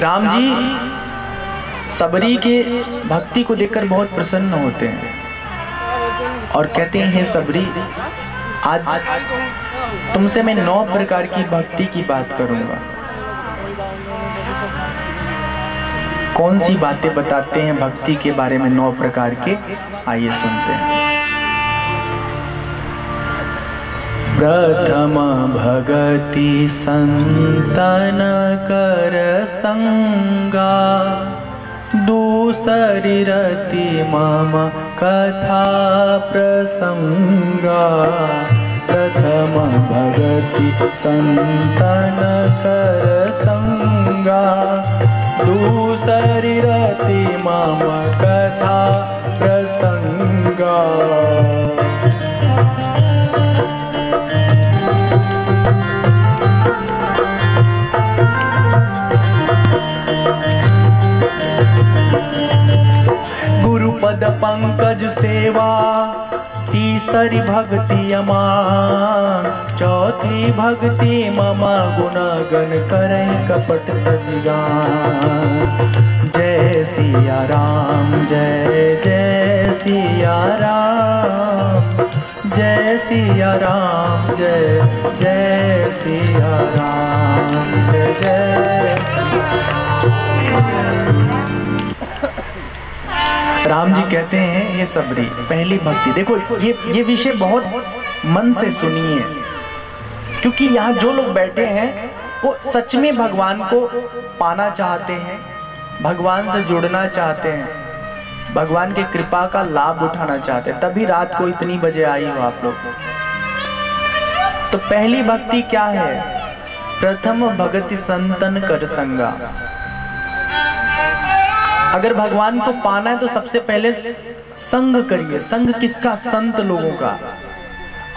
राम जी सबरी के भक्ति को देखकर बहुत प्रसन्न होते हैं और कहते हैं सबरी, आज तुमसे मैं नौ प्रकार की भक्ति की बात करूँगा। कौन सी बातें बताते हैं भक्ति के बारे में नौ प्रकार के? आइए सुनते हैं। प्रथम भगति संतन कर संगा दूसरी रति मम कथा प्रसंगा प्रथम भगति संतन कर पंकज सेवा, तीसरी भक्ति अमान चौथी भक्ति ममा गुणगन करें कपट तजगान जय सिया राम, जय जय सिया राम। जय सिया राम, जय जय सिया राम। जय जय राम जी कहते हैं, ये सबरी, पहली भक्ति। देखो, ये ये विषय बहुत मन से सुनिए, क्योंकि यहाँ जो लोग बैठे हैं, वो सच में भगवान को पाना चाहते हैं, भगवान से जुड़ना चाहते हैं, भगवान के कृपा का लाभ उठाना चाहते हैं। तभी रात को इतनी बजे आई हो आप लोग। तो पहली भक्ति क्या है? प्रथम भगति संतन कर संगा। अगर भगवान को पाना है तो सबसे पहले संग करिए। संग किसका? संत लोगों का।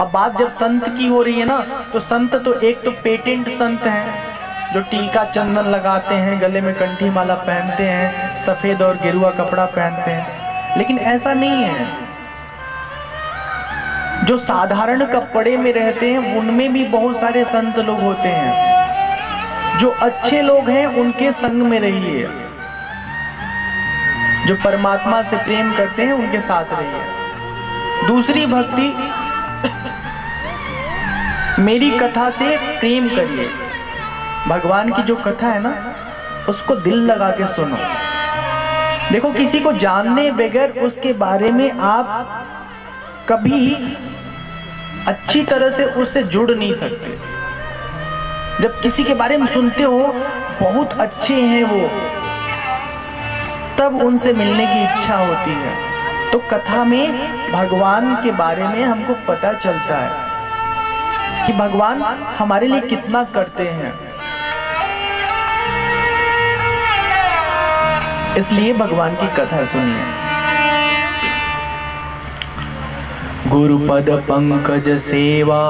अब बात जब संत की हो रही है ना तो संत तो एक तो पेटेंट संत हैं, जो टीका चंदन लगाते हैं, गले में कंठी माला पहनते हैं, सफ़ेद और गेरुआ कपड़ा पहनते हैं। लेकिन ऐसा नहीं है। जो साधारण कपड़े में रहते हैं, उनमें भी बहुत सारे संत लोग होते हैं। जो अच्छे लोग हैं, उनके संग में रहिए। जो परमात्मा से प्रेम करते हैं, उनके साथ रहिए। दूसरी भक्ति, मेरी कथा से प्रेम करिए। भगवान की जो कथा है ना, उसको दिल लगा के सुनो। देखो, किसी को जानने बगैर उसके बारे में आप कभी अच्छी तरह से उससे जुड़ नहीं सकते। जब किसी के बारे में सुनते हो, बहुत अच्छे हैं वो। तब उनसे मिलने की इच्छा होती है। तो कथा में भगवान के बारे में हमको पता चलता है कि भगवान हमारे लिए कितना करते हैं। इसलिए भगवान की कथा सुनिए। गुरुपद पंकज सेवा,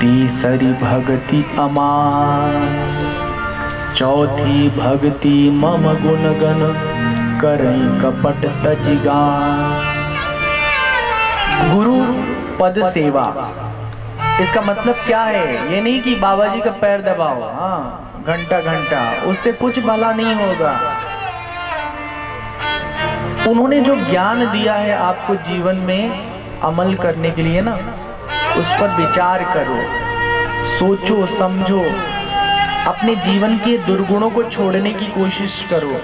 तीसरी भगति अमार। चौथी भक्ति मम गुण गण करई कपट तजगा। गुरु पद सेवा। इसका मतलब क्या है? ये नहीं कि बाबा जी का पैर दबाओ। हाँ घंटा घंटा। उससे कुछ भला नहीं होगा। उन्होंने जो ज्ञान दिया है आपको जीवन में अमल करने के लिए ना, उस पर विचार करो। सोचो, समझो। अपने जीवन के दुर्गुणों को छोड़ने की कोशिश करो।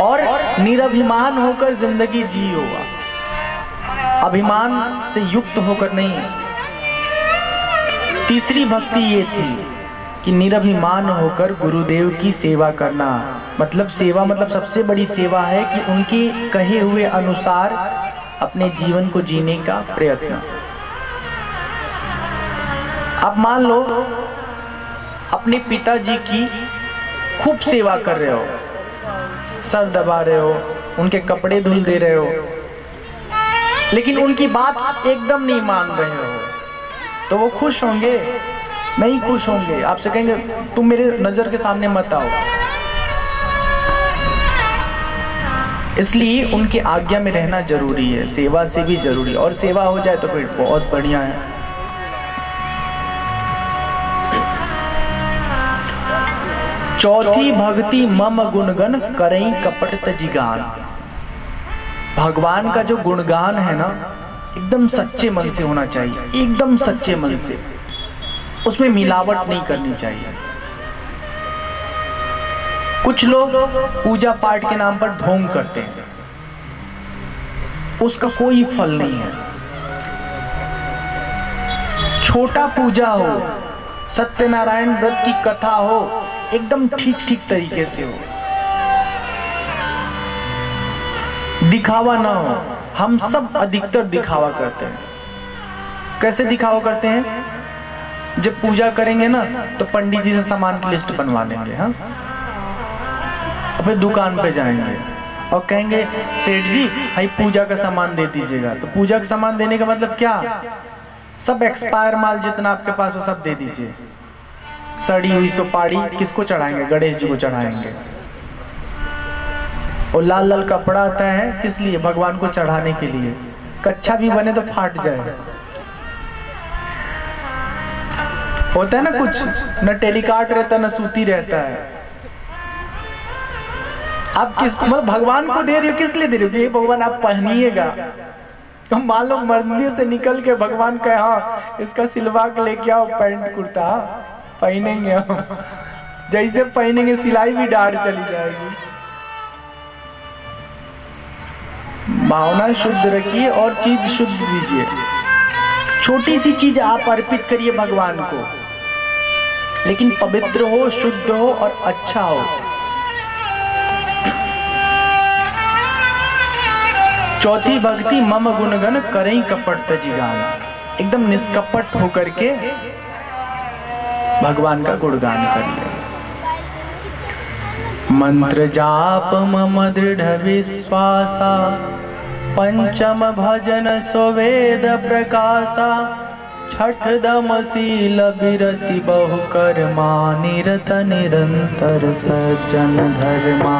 और निरभिमान होकर ज़िंदगी जियो। अभिमान से युक्त होकर नहीं। तीसरी भक्ति ये थी कि निरभिमान होकर गुरुदेव की सेवा करना। मतलब सेवा मतलब सबसे बड़ी सेवा है कि उनके कहे हुए अनुसार अपने जीवन को जीने का प्रयत्न। अब मान लो, अपने पिताजी की खूब सेवा कर रहे हो। सर दबा रहे हो, उनके कपड़े धुल दे रहे हो। लेकिन उनकी बात एकदम नहीं मान रहे हो। तो वो खुश होंगे? नहीं खुश होंगे। आपसे कहेंगे, तुम मेरे नज़र के सामने मत आओ। इसलिए उनकी आज्ञा में रहना ज़रूरी है। सेवा से भी ज़रूरी और सेवा हो जाए तो फिर बहुत बढ़िया है। चौथी भक्ति मम गुणगन करें कपट तजिगान भगवान का जो गुणगान है ना, एकदम सच्चे मन से होना चाहिए, एकदम सच्चे मन से। उसमें मिलावट नहीं करनी चाहिए। कुछ लोग पूजा पाठ के नाम पर ढोंग करते हैं। उसका कोई फल नहीं है। छोटा पूजा हो, सत्यनारायण व्रत की कथा हो एकदम ठीक ठीक तरीके से हो। दिखावा ना हो। हम सब अधिकतर दिखावा करते हैं। कैसे दिखावा करते हैं? जब पूजा करेंगे ना तो पंडित जी से सामान की लिस्ट बनवा लेंगे हाँ? फिर दुकान पे जाएँगे। और कहेंगे, सेठ जी, भाई पूजा का सामान दे दीजिएगा। तो पूजा का सामान देने का मतलब क्या? सब एक्सपायर माल जितना आपके पास हो, सब दे दीजिए। सड़ी हुई सुपारी किसको चढ़ाएँगे? गणेश जी को चढ़ाएँगे। और लाल लाल कपड़ा आता है, किस लिए? भगवान को चढ़ाने के लिए। कच्चा भी बने तो फाट जाए। होता है ना कुछ? न टेलीकार्ट रहता, न सूती रहता है। आप किस मतलब भगवान को दे रहे हो, किस लिए दे रहे हो? ये भगवान आप पहनिएगा। तो मान लो मंदिर से निकल के भगवान का हाँ इसका सिलवा के लेके आओ, पैंट कुर्ता। पहनेंगे हम। जैसे पहनेंगे, सिलाई भी डाढ़ चली जाएगी। भावना शुद्ध रखिए और चीज़ शुद्ध दीजिए। छोटी सी चीज़ आप अर्पित करिए भगवान को। लेकिन पवित्र हो, शुद्ध हो और अच्छा हो। चौथी भक्ति, मम गुणगन करें कपट तजिगान एकदम निष्कपट होकर के भगवान का गुणगान कर ले। मंत्र जाप मम दृढ़ विश्वासा, पंचम भजन सुवेद प्रकाशा, छठ दम शील विरति बहु कर्मा निरत निरंतर सज्जन धर्मा।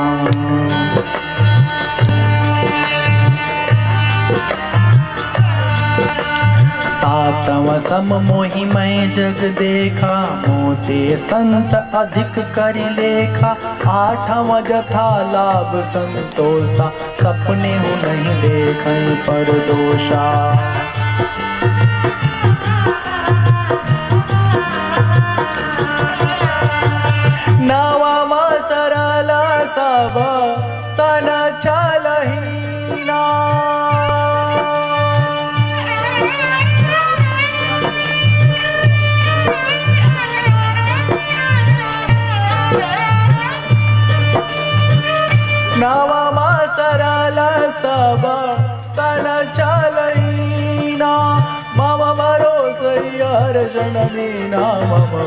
सातव सम मोहि मैं जग देखा, मोते संत अधिक कर लेखा। आठव जथा लाभ संतोषा, सपने हो नहीं देख पर दोषा।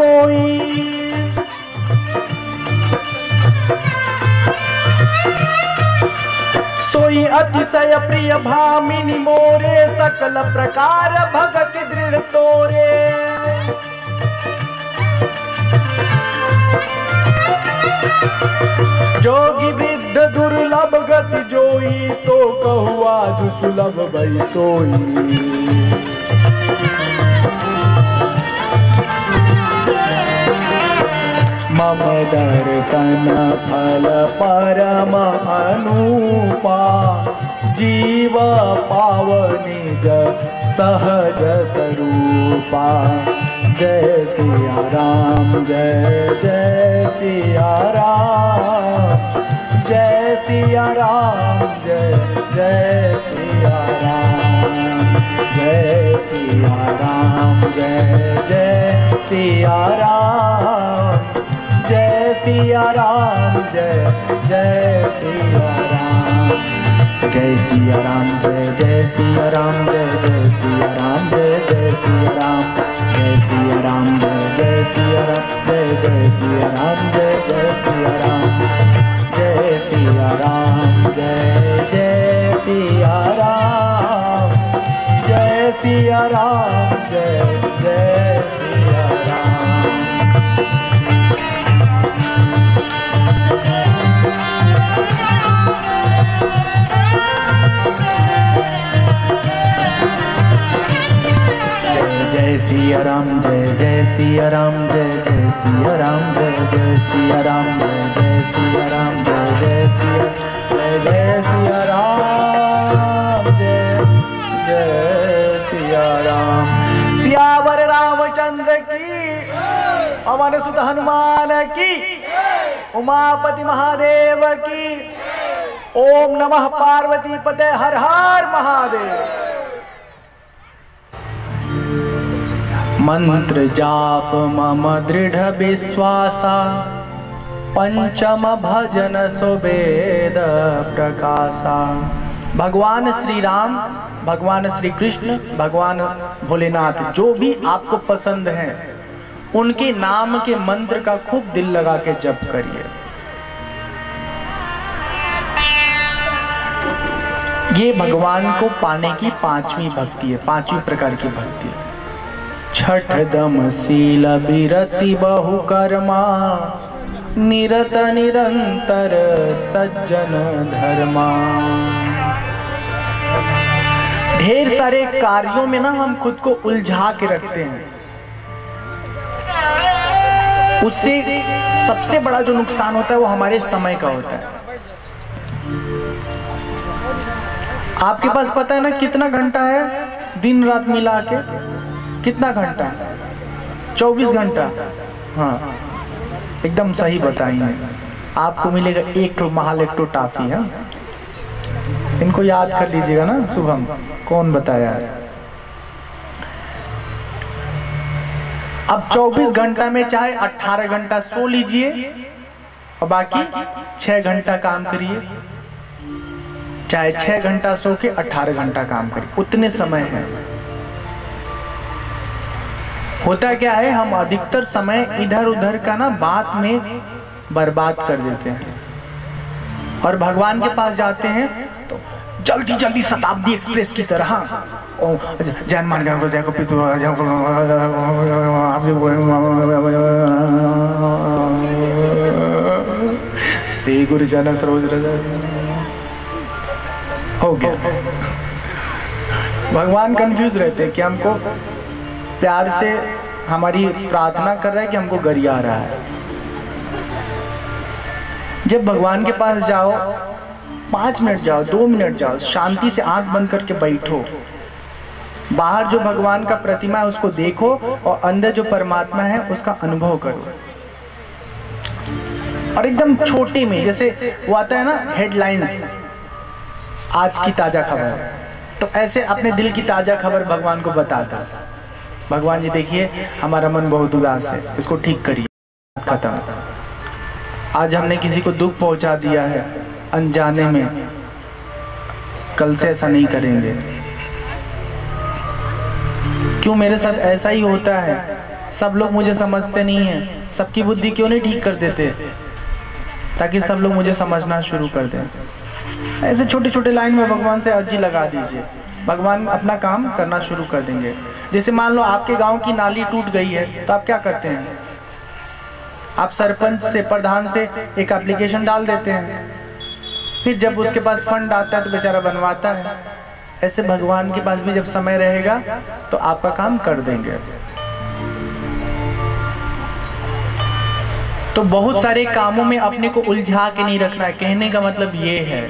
कोई। सोई अतिशय प्रिय भामिनी मोरे, सकल प्रकार भगत दृढ़ तोरे। जोगी वृद्ध दुर्लभ गति जोई तो कहुआ दुसुलभ भई सोई। मम दर्शन फल परम अनुपा जीव पावनि सहज स्वरूपा जय सिया राम, जय जय सिया राम। जय सिया राम, जय जय सिया राम। जय सिया राम, जय जय सिया राम। जय जय सिया राम जय सिया राम जय जय सिया राम जय जय सिया जय जय सिया राम जय सिया राम जय जय सिया राम जय जय सिया राम जय जय सिया राम जय सिया राम जय जय सिया राम जय सिया राम जय जय सिया राम, जय जय सिया राम, जय जय सिया राम, जय जय सिया राम, जय जय सिया राम, जय जय सिया, जय जय सिया राम, जय जय सिया राम। सियावर रामचंद्र की पवन सुत हनुमान की उमापति महादेव की। ओम नमः पार्वती पते हर हर महादेव। मंत्र जाप मम दृढ़ विश्वासा, पंचम भजन सुबेद प्रकाशा। भगवान श्री राम भगवान श्री कृष्ण भगवान भोलेनाथ, जो भी आपको पसंद हैं उनके नाम के मंत्र का खूब दिल लगा के जप करिए। ये भगवान को पाने की पांचवी भक्ति है, पांचवी प्रकार की भक्ति है। छठ दम शील बिरति बहु कर्मा, निरत निरंतर सज्जन धर्मा। ढेर सारे कार्यों में ना हम खुद को उलझा के रखते हैं। उससे सबसे बड़ा जो नुकसान होता है वो हमारे समय का होता है। आपके पास पता है ना कितना घंटा है? दिन रात मिला के। कितना घंटा? चौबीस घंटा। हाँ। एकदम सही बताइए आपको मिलेगा एक तो महाल एक तो टाफी, है। इनको याद कर लीजिएगा ना, शुभम। कौन बताया अब 24 घंटा में चाहे 18 घंटा सो लीजिए और बाकी 6 घंटा काम करिए। चाहे 6 घंटा सो के 18 घंटा काम करिए। उतने समय है। होता क्या है, हम अधिकतर समय इधर उधर का ना बात में बर्बाद कर देते हैं। और भगवान के पास जाते हैं तो जल्दी जल्दी शताब्दी एक्सप्रेस की तरह ओ जैन मान जाओ को पितु जय को श्री गुरु जन सरोज हो गया। भगवान कंफ्यूज रहते हैं कि हमको प्यार से हमारी प्रार्थना कर रहा है कि हमको गरिया रहा है। जब भगवान के पास जाओ, पाँच मिनट जाओ, दो मिनट जाओ, शांति से आँख बंद करके बैठो। बाहर जो भगवान का प्रतिमा है, उसको देखो और अंदर जो परमात्मा है, उसका अनुभव करो। और एकदम छोटे में, जैसे वो आता है ना हेडलाइंस आज की ताज़ा खबर। तो ऐसे अपने दिल की ताज़ा खबर भगवान को बताता। भगवान जी, देखिए, हमारा मन बहुत उदास है, इसको ठीक करिए, खत्म। आज हमने किसी को दुख पहुँचा दिया है, अनजाने में, कल से ऐसा नहीं करेंगे। क्यों मेरे साथ ऐसा ही होता है? सब लोग मुझे समझते नहीं है। सबकी बुद्धि क्यों नहीं ठीक कर देते? ताकि सब लोग मुझे समझना शुरू कर दें। ऐसे छोटे छोटे लाइन में भगवान से अर्जी लगा दीजिए। भगवान अपना काम करना शुरू कर देंगे। जैसे मान लो आपके गाँव की नाली टूट गई है तो आप क्या करते हैं? आप सरपंच से, प्रधान से एक एप्लीकेशन डाल देते हैं। फिर जब उसके पास फंड आता है तो बेचारा बनवाता है। ऐसे भगवान के पास भी जब समय रहेगा तो आपका काम कर देंगे। तो बहुत सारे कामों में अपने को उलझा के नहीं रखना है। कहने का मतलब ये है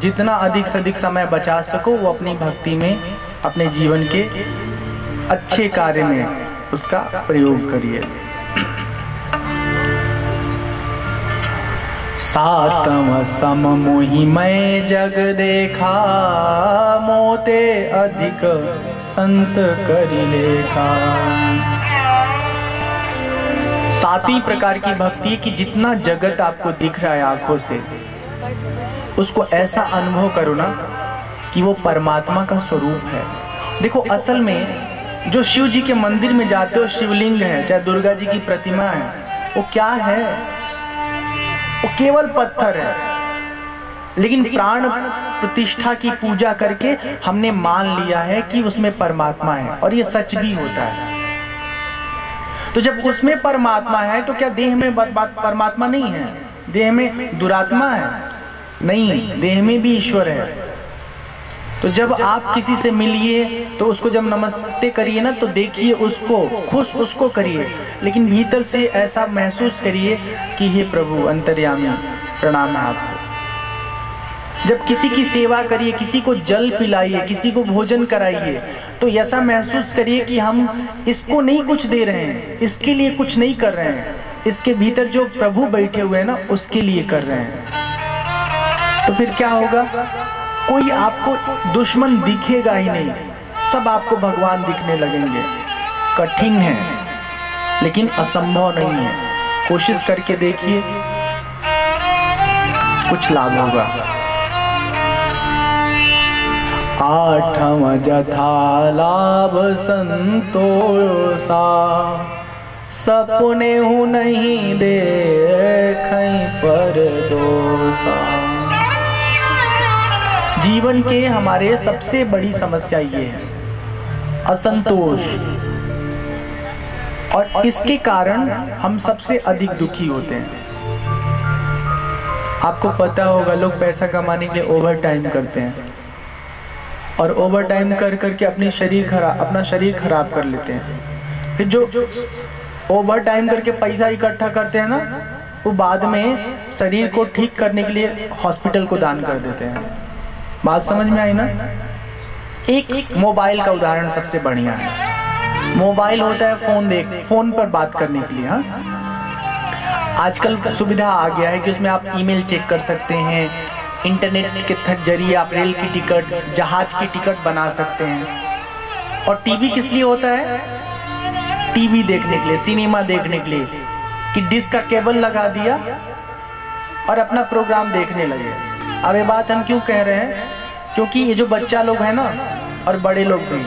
जितना अधिक से अधिक समय बचा सको वो अपनी भक्ति में अपने जीवन के अच्छे कार्य में उसका प्रयोग करिए। सातम सम मोहि मैं जग देखा, मोते अधिक संत करी लेखा। सातवीं प्रकार की भक्ति कि जितना जगत आपको दिख रहा है आँखों से, उसको ऐसा अनुभव करो ना कि वो परमात्मा का स्वरूप है। देखो, असल में जो शिव जी के मंदिर में जाते हो, शिवलिंग है, चाहे दुर्गा जी की प्रतिमा है, वो क्या है? वो केवल पत्थर है। लेकिन प्राण प्रतिष्ठा की पूजा करके हमने मान लिया है कि उसमें परमात्मा है, और ये सच भी होता है। तो जब उसमें परमात्मा है तो क्या देह में परमात्मा नहीं है? देह में दुरात्मा है? नहीं, देह में भी ईश्वर है। तो जब आप किसी से मिलिए तो उसको जब नमस्ते करिए ना तो देखिए उसको खुश उसको करिए। लेकिन भीतर से ऐसा महसूस करिए कि हे प्रभु अंतर्यामी प्रणाम है आपको। जब किसी की सेवा करिए किसी को जल पिलाइए किसी को भोजन कराइए तो ऐसा महसूस करिए कि हम इसको नहीं कुछ दे रहे हैं इसके लिए कुछ नहीं कर रहे हैं। इसके भीतर जो प्रभु बैठे हुए हैं ना उसके लिए कर रहे हैं। तो फिर क्या होगा? कोई आपको दुश्मन दिखेगा ही नहीं। सब आपको भगवान दिखने लगेंगे। कठिन है, लेकिन असंभव नहीं है। कोशिश करके देखिए। कुछ लाभ होगा। आठम जथा लाभ संतोषा। सपने हूँ नहीं दे पर दोसा जीवन के हमारे सबसे बड़ी समस्या ये है, असंतोष। और इसके कारण हम सबसे अधिक दुखी होते हैं। आपको पता होगा, लोग पैसा कमाने के लिए ओवर टाइम करते हैं। और ओवर टाइम कर करके अपनी शरीर खराब अपना शरीर खराब कर लेते हैं। फिर जो ओवर टाइम करके पैसा इकट्ठा करते हैं ना, वो बाद में शरीर को ठीक करने के लिए हॉस्पिटल को दान कर देते हैं। बात समझ में आई ना? एक मोबाइल का उदाहरण सबसे बढ़िया है। मोबाइल होता है फ़ोन देख, फ़ोन पर बात करने के लिए हाँ। आजकल सुविधा आ गया है कि उसमें आप ईमेल चेक कर सकते हैं, इंटरनेट के ज़रिए आप रेल की टिकट, जहाज़ की टिकट बना सकते हैं। और टीवी किस लिए होता है? टीवी देखने के लिए, सिनेमा देखने के लिए, कि डिस्क का केबल लगा दिया और अपना प्रोग्राम देखने लगे। अब ये बात हम क्यों कह रहे हैं? क्योंकि ये जो बच्चा लोग है ना, और बड़े लोग भी,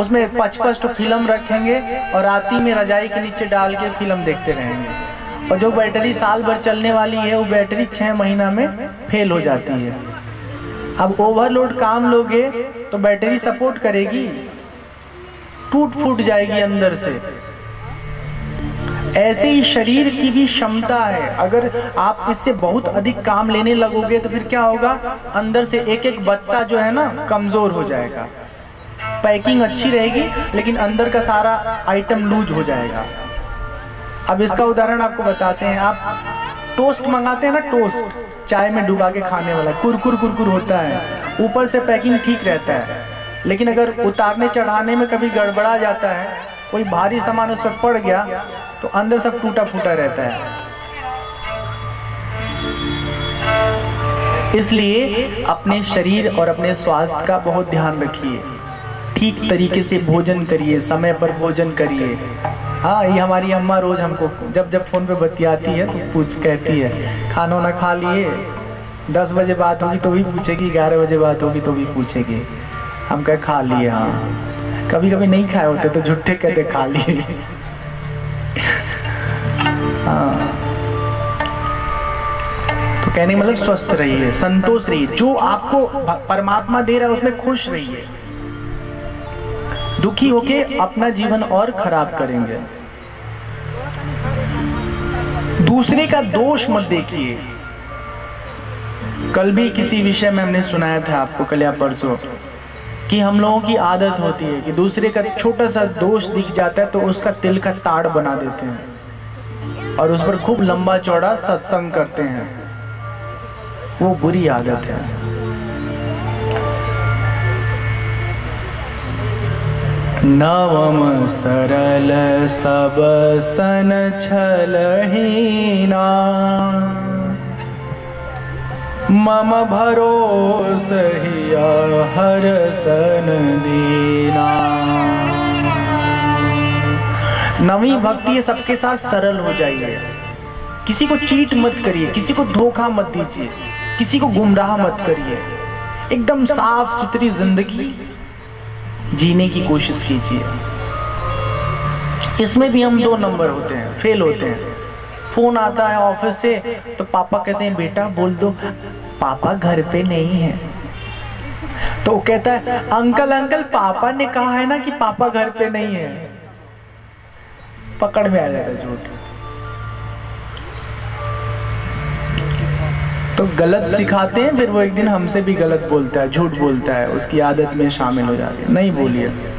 उसमें पच पच तो फ़िल्म रखेंगे और राती में रजाई के नीचे डाल के फ़िल्म देखते रहेंगे। और जो बैटरी साल भर चलने वाली है, वो बैटरी छह महीना में फेल हो जाती है। अब ओवरलोड काम लोगे तो बैटरी सपोर्ट करेगी। टूट फूट जाएगी अंदर से। ऐसे ही शरीर की भी क्षमता है। अगर आप इससे बहुत अधिक काम लेने लगोगे तो फिर क्या होगा? अंदर से एक एक बत्ता जो है ना, कमज़ोर हो जाएगा। पैकिंग अच्छी रहेगी, लेकिन अंदर का सारा आइटम लूज हो जाएगा। अब इसका उदाहरण आपको बताते हैं। आप टोस्ट मंगाते हैं ना, टोस्ट, चाय में डुबा के खाने वाला, कुरकुर कुरकुर होता है। ऊपर से पैकिंग ठीक रहता है। लेकिन अगर उतारने, चढ़ाने में कभी गड़बड़ा जाता है कोई भारी सामान उस पर पड़ गया तो अंदर सब टूटा फूटा रहता है। इसलिए अपने शरीर और अपने स्वास्थ्य का बहुत ध्यान रखिए। ठीक तरीके से भोजन करिए, समय पर भोजन करिए। हाँ ये हमारी अम्मा रोज हमको, जब जब फ़ोन पे बतियाती है तो पूछ, कहती है, खाना ना खा लिए? दस बजे बात होगी तो भी पूछेगी, ग्यारह बजे बात होगी तो भी पूछेगी। हम कह, खा लिए हाँ। कभी कभी नहीं खाए होते तो झुट्ठे कहते खा लिए। हाँ। तो कहने मतलब स्वस्थ रहिए, संतोष रहिए। जो आपको परमात्मा दे रहा है, उसमें खुश रहिए। दुखी होके अपना जीवन और खराब करेंगे। दूसरे का दोष मत देखिए। कल भी किसी विषय में हमने सुनाया था आपको, कल या परसों। कि हम लोगों की आदत होती है कि दूसरे का छोटा सा दोष दिख जाता है तो उसका तिल का ताड़ बना देते हैं और उस पर खूब लंबा चौड़ा सत्संग करते हैं। वो बुरी आदत है। नवम सरल सब सन छलहीना। मम भरोस हिया हर सन दीना। नवी भक्ति सबके साथ सरल हो जाइए। किसी को चीट मत करिए, किसी को धोखा मत दीजिए, किसी को गुमराह मत करिए। एकदम साफ़ सुथरी ज़िंदगी जीने की कोशिश कीजिए। इसमें भी हम दो नंबर होते हैं, फेल होते हैं। फ़ोन आता है ऑफ़िस से तो पापा कहते हैं, बेटा, बोल दो, पापा घर पे नहीं है। तो कहता है, अंकल अंकल, पापा ने कहा है ना कि पापा घर पे नहीं है। पकड़ में आ जाता झूठ। तो गलत सिखाते हैं, फिर वो एक दिन हमसे भी गलत बोलता है, झूठ बोलता है, उसकी आदत में शामिल हो जाती है। नहीं बोलिए।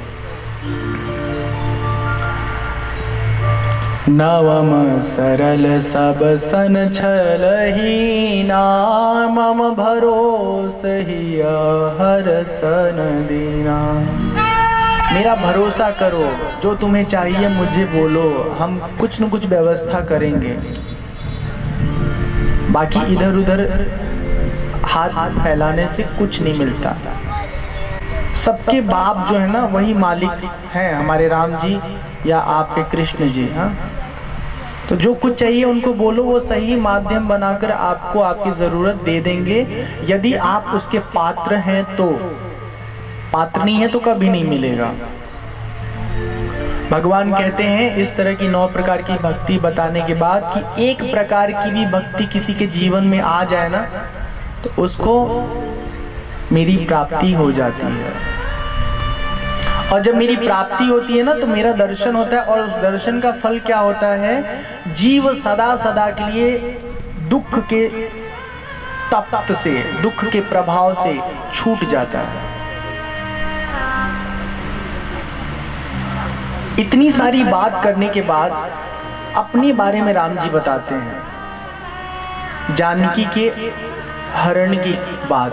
नवम सरल सब सन छल ही नाम भरोस ही हर सन दीना। मेरा भरोसा करो, जो तुम्हें चाहिए मुझे बोलो, हम कुछ न कुछ व्यवस्था करेंगे। बाकी इधर उधर हाथ हाथ फैलाने से कुछ नहीं मिलता। सबके बाप जो है ना, वही मालिक हैं हमारे राम जी। या आपके कृष्ण जी हाँ? तो जो कुछ चाहिए उनको बोलो, वो सही माध्यम बनाकर आपको आपकी ज़रूरत दे देंगे। यदि आप उसके पात्र हैं तो पात्र नहीं है तो कभी नहीं मिलेगा। भगवान कहते हैं इस तरह की नौ प्रकार की भक्ति बताने के बाद कि एक प्रकार की भी भक्ति किसी के जीवन में आ जाए ना तो उसको मेरी प्राप्ति हो जाती है। और जब मेरी प्राप्ति होती है ना तो मेरा दर्शन होता है। और उस दर्शन का फल क्या होता है? जीव सदा सदा के लिए दुख के तप्त से, दुख के प्रभाव से छूट जाता है। इतनी सारी बात करने के बाद अपने बारे में राम जी बताते हैं। जानकी के हरण की बात।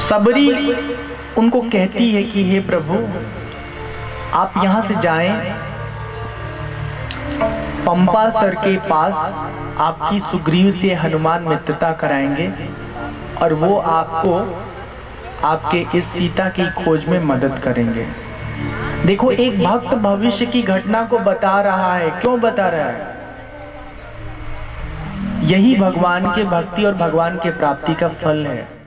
सबरी उनको कहती है कि हे प्रभु आप यहाँ से जाएँ। पंपा सर के पास आपकी सुग्रीव से हनुमान मित्रता कराएँगे और वो आपको आपके इस सीता की खोज में मदद करेंगे। देखो एक भक्त भविष्य की घटना को बता रहा है। क्यों बता रहा है? यही भगवान के भक्ति और भगवान के प्राप्ति का फल है।